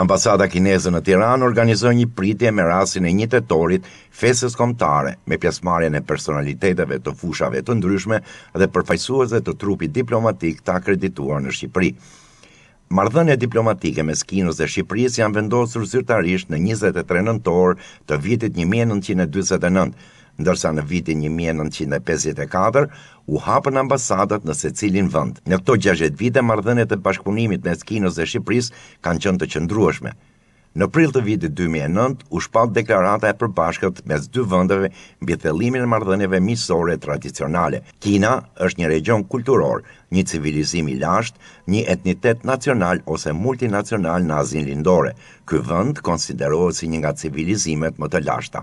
Ambasada kineze në Tiranë organizoi një pritje me rastin e një tetorit festës kombëtare me pjesëmarrjen e personaliteteve të fushave të ndryshme dhe përfaqësuesve të trupit diplomatik të akredituar në Shqipëri. Marrëdhëniet diplomatike mes Kinës dhe Shqipërisë janë vendosur zyrtarisht në 23 nëntor të vitit 1949, Ndërsa në vitin një mijë e nëntëqind e pesëdhjetë e katër u hapën ambasadat në secilin vend. Në këto gjashtëdhjetë vite marrëdhëniet e bashkëpunimit mes Kinës dhe Shqipërisë kanë qenë të qëndrueshme. Në prill të vitit dy mijë e nëntë u shpall deklarata e përbashkët mes dy vendeve mbi thellimin e marrëdhënieve miqësore tradicionale. Kina është një regjion kulturor, një civilizim i lashtë, një etnitet nacional ose multinacional në Azinë Lindore. Ky vend konsiderohet si një nga civilizimet më të lashta.